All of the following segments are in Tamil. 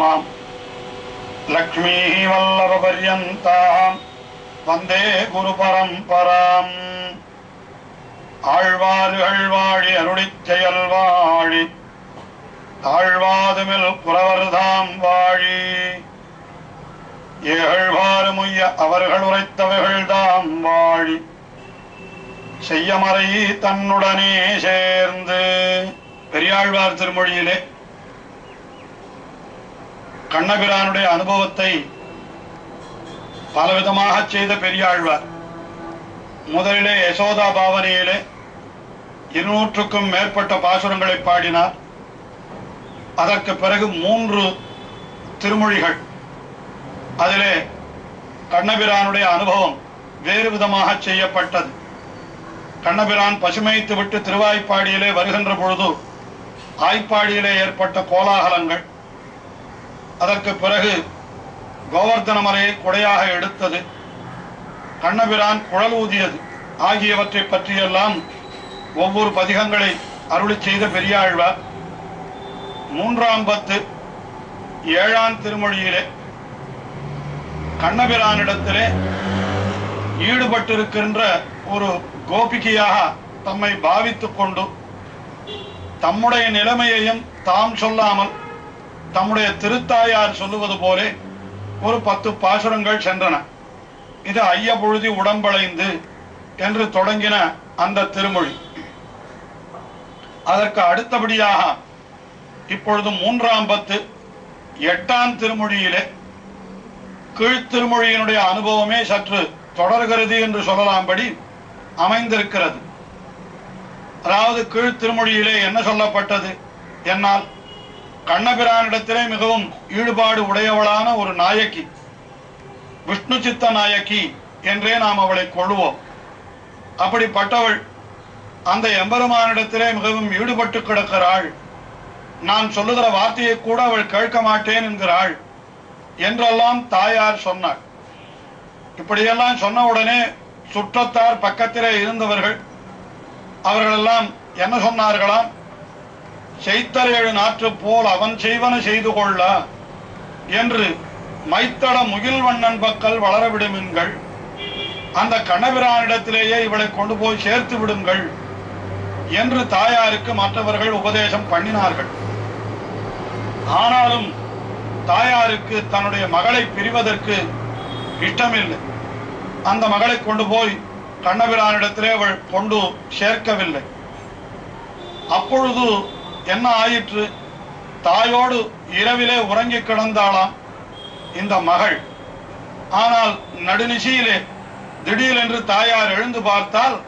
மத்தியமாம் லக்ஷ்மீ வல்லப பர்யந்தாம் வந்தே குரு பரம்பராம் ஆழ்வார்கள் வாழி அருளிச் செயல் வாழி தாழ்வாதுமில் புறவர்தாம் வாழி ஏகழ்வாறு முய்ய அவர்கள் உரைத்தவைகள் தாம் வாழி செய்யமறை தன்னுடனே சேர்ந்து பெரியாழ்வார் திருமொழியிலே கண்ணபிரானுடைய அனுபவத்தை பலவிதமாக செய்த பெரியாழ்வார். முதலிலே யசோதா பாவனையிலே இருநூற்றுக்கும் மேற்பட்ட பாசுரங்களை பாடினார். அதற்கு பிறகு மூன்று திருமொழிகள். அதிலே கண்ணபிரானுடைய அனுபவம் வேறு விதமாக செய்யப்பட்டது. கண்ணபிரான் பசுமைத்து விட்டு திருவாய்ப்பாடியிலே வருகின்ற பொழுது ஆய்ப்பாடியிலே ஏற்பட்ட கோலாகலங்கள் அதற்கு பிறகு கோவர்த்தன மலையை கொடையாக எடுத்தது. கண்ணபிரான் குழல் ஊதியது. ஆகியவற்றை பற்றியெல்லாம் ஒவ்வொரு பதிகங்களை அருளி செய்த பெரியாழ்வார். மூன்றாம் பத்து ஏழாம் திருமொழியிலே கண்ணபிரானிடத்திலே ஈடுபட்டிருக்கின்ற ஒரு கோபிகையாக தம்மை பாவித்துக் கொண்டு தம்முடைய நிலைமையையும் தாம் சொல்லாமல் தம்முடைய திருத்தாயார் சொல்லுவது போலே ஒரு பத்து பாசுரங்கள் சென்றன. இது ஐய பொழுதி உடம்பளைந்து என்று தொடங்கின அந்த திருமொழி. அதற்கு அடுத்தபடியாக இப்பொழுது மூன்றாம் பத்து எட்டாம் திருமொழியிலே கீழ்த்திருமொழியினுடைய அனுபவமே சற்று தொடர்கிறது என்று சொல்லலாம்படி அமைந்திருக்கிறது. அதாவது கீழ்த்திருமொழியிலே என்ன சொல்லப்பட்டது? என்னால் கண்ணபிரானிடத்திலே மிகவும் ஈடுபாடு உடையவளான ஒரு நாயக்கி விஷ்ணு சித்த நாயக்கி என்றே நாம் அவளை கொள்வோம். அப்படிப்பட்டவள் அந்த எம்பெருமானிடத்திலே மிகவும் ஈடுபட்டு கிடக்கிறாள். நான் சொல்லுகிற வார்த்தையை கூட அவள் கேட்க மாட்டேன் என்கிறாள் என்றெல்லாம் தாயார் சொன்னாள் இப்படியெல்லாம் சொன்ன உடனே சுற்றத்தார் பக்கத்திலே இருந்தவர்கள் அவர்களெல்லாம் என்ன சொன்னார்களாம்? செய்த்தரேழு நாற்று போல் அவன் செய்வன செய்து கொள்ள என்று மைத்தட முகில்வண்ணன் பக்கல் வளர விடுமீன்கள். அந்த கணவிரானிடத்திலேயே இவளை கொண்டு போய் சேர்த்து விடுங்கள் என்று தாயாருக்கு மற்றவர்கள் உபதேசம் பண்ணினார்கள். ஆனாலும் தாயாருக்கு தன்னுடைய மகளை பிரிவதற்கு இஷ்டமில்லை. அந்த மகளை கொண்டு போய் கண்ணபிரானிடத்திலே அவள் கொண்டு சேர்க்கவில்லை. அப்பொழுது என்ன ஆயிற்று? தாயோடு இரவிலே உறங்கி கிடந்தாளாம் இந்த மகள். ஆனால் நடுநிசியிலே திடீரென்று தாயார் எழுந்து பார்த்தால்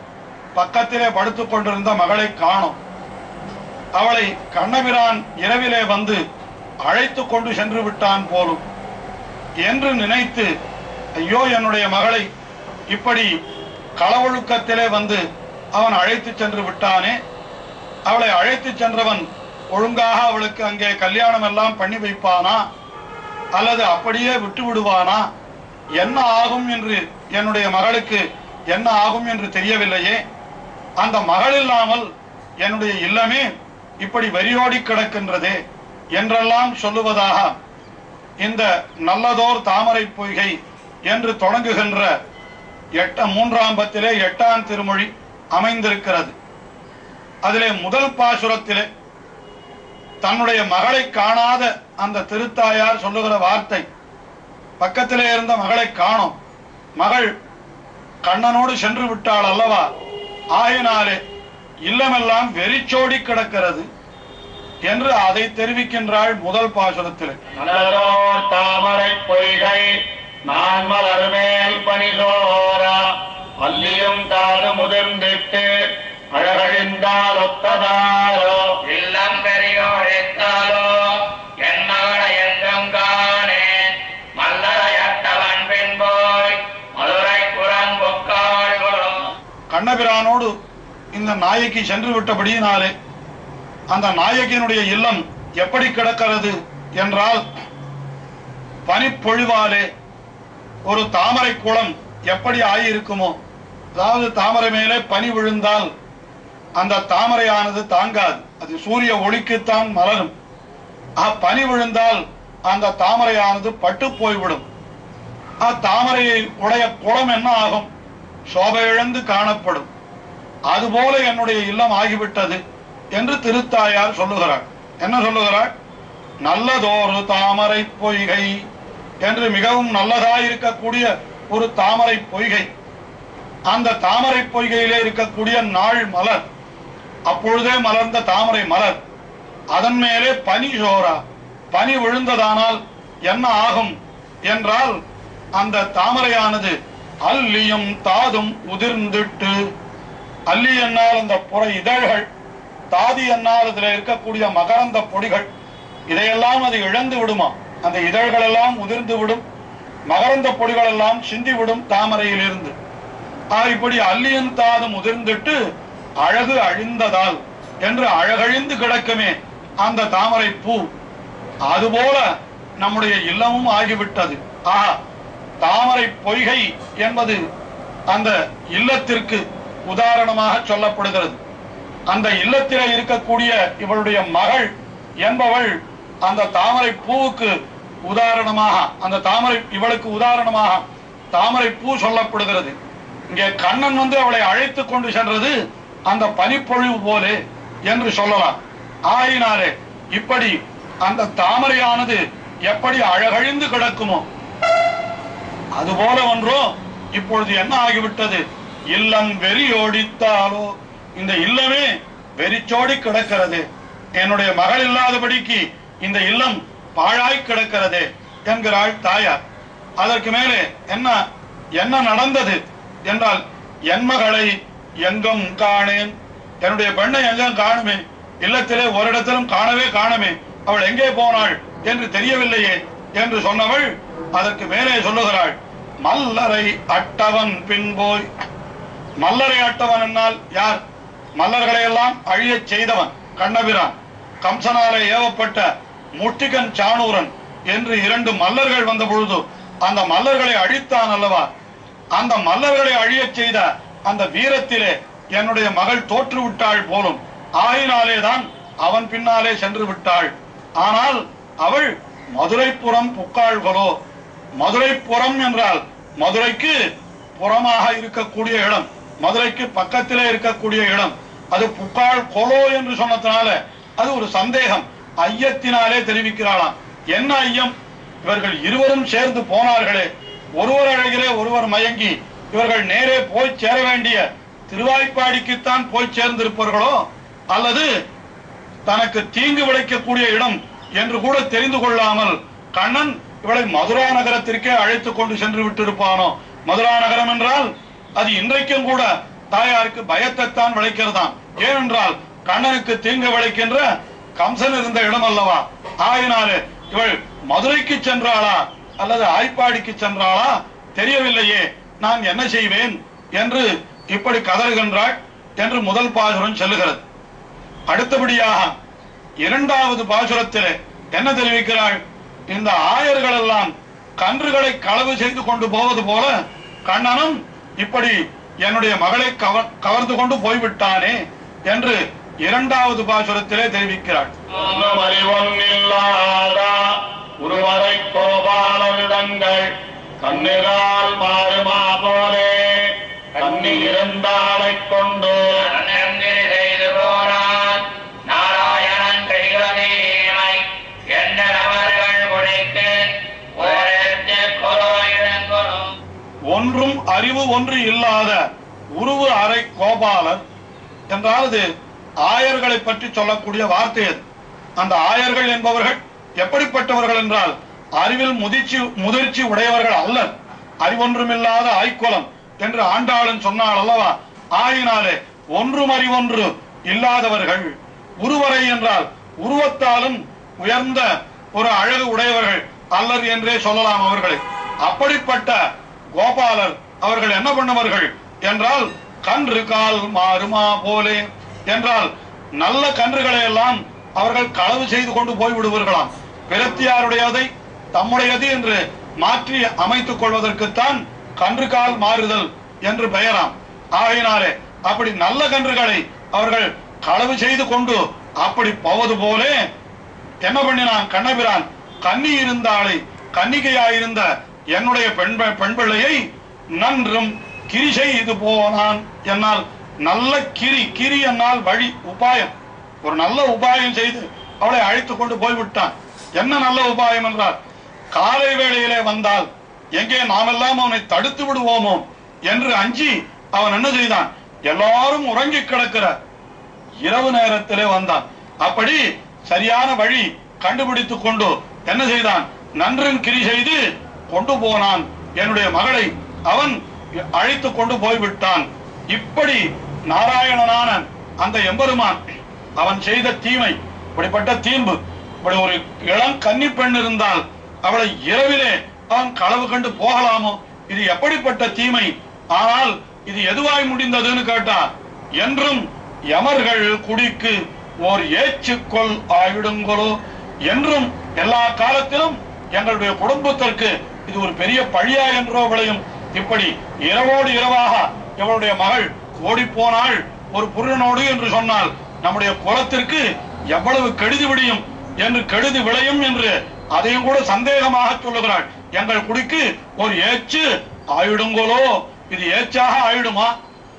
பக்கத்திலே படுத்துக் கொண்டிருந்த மகளை காணும். அவளை கண்ணபிரான் இரவிலே வந்து அழைத்து கொண்டு சென்று விட்டான் போலும். என்று நினைத்து ஐயோ என்னுடைய மகளை இப்படி களவொழுக்கத்திலே வந்து அவன் அழைத்து சென்று விட்டானே அவளை அழைத்து சென்றவன் ஒழுங்காக அவளுக்கு அங்கே கல்யாணம் எல்லாம் பண்ணி வைப்பானா? அல்லது அப்படியே விட்டு விடுவானா என்ன ஆகும் என்று என்னுடைய மகளுக்கு என்ன ஆகும் என்று தெரியவில்லையே? அந்த மகள் இல்லாமல் என்னுடைய இல்லமே இப்படி வெறியோடி கிடக்கின்றதே என்றெல்லாம் சொல்லுவதாக இந்த நல்லதோர் தாமரை பொய்கை என்று தொடங்குகின்ற எட்ட மூன்றாம் பத்திலே எட்டாம் திருமொழி அமைந்திருக்கிறது. அதிலே முதல் பாசுரத்திலே தன்னுடைய மகளை காணாத அந்த திருத்தாயார் சொல்லுகிற வார்த்தை. பக்கத்திலே இருந்த மகளை காணோம். மகள் கண்ணனோடு சென்று விட்டாள் அல்லவா? ஆயினாலே இல்லமெல்லாம் வெறிச்சோடி கிடக்கிறது என்று அதை தெரிவிக்கின்றாள் முதல் பாசுரத்திலே. தாமரை பொய்கை நான் மலர்மேல் பணிதோரா அல்லியும் தாறு முதிர்ந்திட்டு ஒத்ததாரோ இல்லம் பெரியோர் எத்தாலோ? என் மகளை எங்கும் காணேன். மல்லரையட்டவன் பின் போய் மதுரை புறம்பொக்காள்களும் கண்ணபிரானோடு இந்த நாயகி சென்று விட்டபடியினாலே அந்த நாயகியினுடைய இல்லம் எப்படி கிடக்கிறது என்றால் பனிப்பொழிவாலே ஒரு தாமரை குளம் எப்படி ஆகியிருக்குமோ அதாவது தாமரை மேலே பனி விழுந்தால் அந்த தாமரையானது தாங்காது. அது சூரிய ஒளிக்குத்தான் மலரும். பனி விழுந்தால் அந்த தாமரையானது பட்டு போய்விடும். அத்தாமரையை உடைய குளம் என்ன ஆகும்? சோபை இழந்து காணப்படும். அதுபோல என்னுடைய இல்லம் ஆகிவிட்டது என்று திருத்தாயார் சொல்லுகிறார். என்ன சொல்லுகிறார்? நல்லதோரு தாமரை பொய்கை என்று மிகவும் நல்லதாயிருக்கக்கூடிய ஒரு தாமரை பொய்கை. அந்த தாமரை பொய்கையிலே இருக்கக்கூடிய நாள் மலர். அப்பொழுதே மலர்ந்த தாமரை மலர். அதன் மேலே பனி சோரா. பனி விழுந்ததானால் என்ன ஆகும் என்றால் அந்த தாமரையானது அல்லியும் தாதும் உதிர்ந்துட்டு அல்லி என்னால் அந்த புற இதழ்கள் தாதி என்னால் இதுல இருக்கக்கூடிய மகரந்த பொடிகள் இதையெல்லாம் அது இழந்து விடுமா? அந்த இதழ்கள் எல்லாம் உதிர்ந்து விடும் மகரந்த பொடிகள் எல்லாம் சிந்தி விடும் தாமரையிலிருந்து. இப்படி அல்லியும் தாதும் உதிர்ந்துட்டு அழகு அழிந்ததால் என்று அழகழிந்து கிடக்குமே அந்த தாமரை பூ. அதுபோல நம்முடைய இல்லமும் ஆகிவிட்டது. ஆஹா தாமரை பொய்கை என்பது அந்த இல்லத்திற்கு உதாரணமாக சொல்லப்படுகிறது. அந்த இல்லத்திலே இருக்கக்கூடிய இவளுடைய மகள் என்பவள் அந்த தாமரை பூவுக்கு உதாரணமாக அந்த தாமரை இவளுக்கு உதாரணமாக தாமரை பூ சொல்லப்படுகிறது. இங்கே கண்ணன் வந்து அவளை அழைத்து கொண்டு சென்றது அந்த பனிப்பொழிவு போலே என்று சொல்லலாம். ஆயினாலே இப்படி அந்த தாமரையானது எப்படி அழகழிந்து கிடக்குமோ அதுபோல ஒன்றோ இப்பொழுது என்ன ஆகிவிட்டது? இல்லம் வெறியோடித்தாலோ இந்த இல்லமே வெறிச்சோடி கிடக்கிறது. என்னுடைய மகள் இல்லாதபடிக்கு இந்த இல்லம் பாழாய் கிடக்கிறது என்கிறாள் தாயார். அதற்கு மேலே என்ன என்ன நடந்தது? என்றால் என் மகளை எங்கும் காணேன் என்னுடைய பெண்ணை எங்கும் காணுமே. இல்லத்திலே ஒரு இடத்திலும் காணவே காணுமே. அவள் எங்கே போனாள் என்று தெரியவில்லையே என்று சொன்னவள் அதற்கு மேலே சொல்லுகிறாள் மல்லரை அட்டவன் பின்போய். மல்லரை அட்டவன் என்னால் யார்? மல்லர்களை எல்லாம் அழியச் செய்தவன் கண்ணபிரான் கம்சனாலே ஏவப்பட்ட முட்டிகன் சாணூரன் என்று இரண்டு மல்லர்கள் வந்த பொழுது அந்த மல்லர்களை அழித்தான் அல்லவா? அந்த மல்லர்களை அழியச் செய்த அந்த வீரத்திலே என்னுடைய மகள் தோற்று விட்டாள் போலும். ஆயினாலேதான் அவன் பின்னாலே சென்று விட்டாள் ஆனால் அவள் மதுரைப்புறம் புக்காள்களோ? மதுரைப்புறம் என்றால் மதுரைக்கு புறமாக இருக்கக்கூடிய இடம். மதுரைக்கு பக்கத்திலே இருக்கக்கூடிய இடம். அது புக்காள் கொலோ என்று சொன்னதுனால அது ஒரு சந்தேகம். ஐயத்தினாலே தெரிவிக்கிறாளாம். என்ன ஐயம்? இவர்கள் இருவரும் சேர்ந்து போனார்களே. ஒருவர் அழகிலே ஒருவர் மயங்கி இவர்கள் நேரே போய் சேர வேண்டிய திருவாய்ப்பாடிக்குத்தான் போய் சேர்ந்திருப்பார்களோ அல்லது தனக்கு தீங்கு விளைக்கக்கூடிய இடம் என்று கூட தெரிந்து கொள்ளாமல் கண்ணன் இவளை மதுரா நகரத்திற்கே அழைத்து கொண்டு சென்று விட்டிருப்பானோ? மதுரா நகரம் என்றால் அது இன்றைக்கும் கூட தாயாருக்கு பயத்தைத்தான் விளைக்கிறதாம். ஏனென்றால் கண்ணனுக்கு தீங்கு விளைக்கின்ற கம்சன் இருந்த இடம் அல்லவா ஆயினாலே இவள் மதுரைக்கு சென்றாளா அல்லது ஆய்ப்பாடிக்கு சென்றாளா? தெரியவில்லையே. நான் என்ன செய்வேன் என்று இப்படி கதறுகின்றாள் என்று முதல் பாசுரம் சொல்லுகிறது. அடுத்தபடியாக இரண்டாவது பாசுரத்தில் என்ன தெரிவிக்கிறாள்? இந்த ஆயர்கள் எல்லாம் கன்றுகளை களவு செய்து கொண்டு போவது போல கண்ணனும் இப்படி என்னுடைய மகளை கவர் கவர்ந்து கொண்டு போய்விட்டானே என்று இரண்டாவது பாசுரத்திலே தெரிவிக்கிறாள். ஒன்றும் அறிவொன்னில்லாத உருவரை கண்ணிரால் மாறுமா போலே கண்ணி இருந்தாளைக் கொண்டு செய்து போனான். நாராயணன் செய்வதீமை என்ற அவர்கள் கொரோயிடங்கொரும் ஒன்றும் அறிவு ஒன்று இல்லாத உருவு அறை கோபாலர் என்றால் அது ஆயர்களை பற்றி சொல்லக்கூடிய வார்த்தை அது. அந்த ஆயர்கள் என்பவர்கள் எப்படிப்பட்டவர்கள் என்றால் அறிவில் முதிர்ச்சி முதிர்ச்சி உடையவர்கள் அல்லர். அறிவொன்றுமில்லாத ஆய்க்குலம் என்று ஆண்டாளன் சொன்னாள் அல்லவா? ஆயினாலே ஒன்றும் அறிவொன்று இல்லாதவர்கள். உருவரை என்றால் உருவத்தாலும் உயர்ந்த ஒரு அழகு உடையவர்கள் அல்லர் என்றே சொல்லலாம் அவர்களை. அப்படிப்பட்ட கோபாலர் அவர்கள் என்ன பண்ணவர்கள் என்றால் கன்று கால் மாறுமா போலே என்றால் நல்ல கன்றுகளை எல்லாம் அவர்கள் களவு செய்து கொண்டு போய் விடுவார்களாம் பிரத்தியாருடையதை தம்முடையது என்று மாற்றி அமைத்துக் கொள்வதற்குத்தான் கன்று கால் மாறுதல் என்று பெயராம். ஆகையினாலே அப்படி நல்ல கன்றுகளை அவர்கள் களவு செய்து கொண்டு அப்படி போவது போலே என்ன பண்ணினான்? கண்ணபிரான் கன்னி இருந்தாளை கன்னிகையாயிருந்த என்னுடைய பெண் பெண் பிள்ளையை நன்றும் கிரி செய்து போனான் என்னால் நல்ல கிரி கிரி என்னால் வழி உபாயம் ஒரு நல்ல உபாயம் செய்து அவளை அழைத்து கொண்டு போய்விட்டான். என்ன நல்ல உபாயம் என்றார் காலை வேளையிலே வந்தால் எங்கே நாமெல்லாம் அவனை தடுத்து விடுவோமோ என்று அஞ்சி அவன் என்ன செய்தான்? எல்லாரும் உறங்கி கிடக்கிற இரவு நேரத்திலே வந்தான். அப்படி சரியான வழி கண்டுபிடித்துக் கொண்டு என்ன செய்தான்? நன்றும் கிரி செய்து கொண்டு போனான். என்னுடைய மகளை அவன் அழைத்து கொண்டு போய்விட்டான். இப்படி நாராயணனான அந்த எம்பெருமான் அவன் செய்த தீமை இப்படிப்பட்ட தீம்பு இப்படி ஒரு இளம் கன்னி பெண் இருந்தால் அவளை இரவிலே அவன் களவு கண்டு போகலாமோ? இது எப்படிப்பட்ட தீமை? ஆனால் இது எதுவாய் முடிந்ததுன்னு கேட்டா என்றும் யமர்கள் குடிக்கு ஓர் ஏச்சுக்கொள் ஆயிடுங்களோ? என்றும் எல்லா காலத்திலும் எங்களுடைய குடும்பத்திற்கு இது ஒரு பெரிய பழியா என்றோ விளையும். இப்படி இரவோடு இரவாக இவளுடைய மகள் ஓடி போனாள் ஒரு புருஷனோடு என்று சொன்னால் நம்முடைய குலத்திற்கு எவ்வளவு கெடுதி விடியும்? என்று கெடுதி விளையும் என்று அதையும் கூட சந்தேகமாக சொல்லுகிறாள். எங்கள் குடிக்கு ஒரு ஏச்சு ஆயிடுங்களோ? இது ஏச்சாக ஆயிடுமா?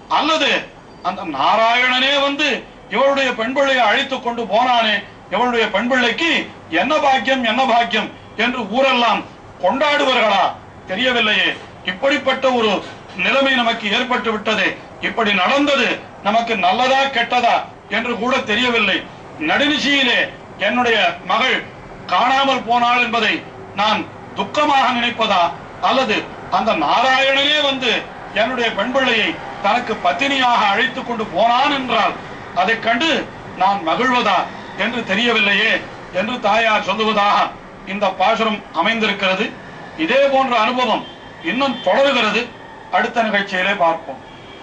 அல்லது அந்த நாராயணனே வந்து இவளுடைய பெண்பிள்ளையை அழைத்துக் கொண்டு போனானே? இவளுடைய பெண்பிள்ளைக்கு என்ன பாக்கியம் என்ன பாக்கியம் என்று ஊரெல்லாம் கொண்டாடுவார்களா? தெரியவில்லையே. இப்படிப்பட்ட ஒரு நிலைமை நமக்கு ஏற்பட்டு விட்டது. இப்படி நடந்தது நமக்கு நல்லதா கெட்டதா என்று கூட தெரியவில்லை. நடுநிசியிலே என்னுடைய மகள் காணாமல் போனாள் என்பதை நான் துக்கமாக நினைப்பதா? அல்லது அந்த நாராயணனே வந்து என்னுடைய பெண் பிள்ளையை தனக்கு பத்தினியாக அழைத்துக் கொண்டு போனான் என்றால் அதைக் கண்டு நான் மகிழ்வதா என்று தெரியவில்லையே என்று தாயார் சொல்லுவதாக இந்த பாசுரம் அமைந்திருக்கிறது. இதே போன்ற அனுபவம் இன்னும் தொடர்கிறது. அடுத்த நிகழ்ச்சியிலே பார்ப்போம்.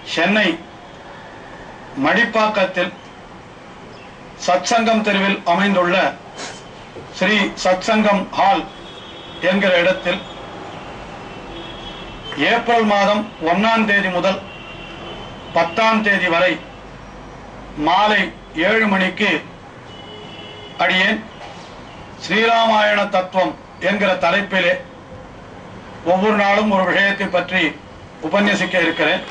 சென்னை மடிப்பாக்கத்தில் சத்சங்கம் தெருவில் அமைந்துள்ள ஸ்ரீ சத்சங்கம் ஹால் என்கிற இடத்தில் ஏப்ரல் மாதம் ஒன்னாம் தேதி முதல் பத்தாம் தேதி வரை மாலை ஏழு மணிக்கு அடியேன் ஸ்ரீராமாயண தத்துவம் என்கிற தலைப்பிலே ஒவ்வொரு நாளும் ஒரு விஷயத்தை பற்றி உபன்யசிக்க இருக்கிறேன்.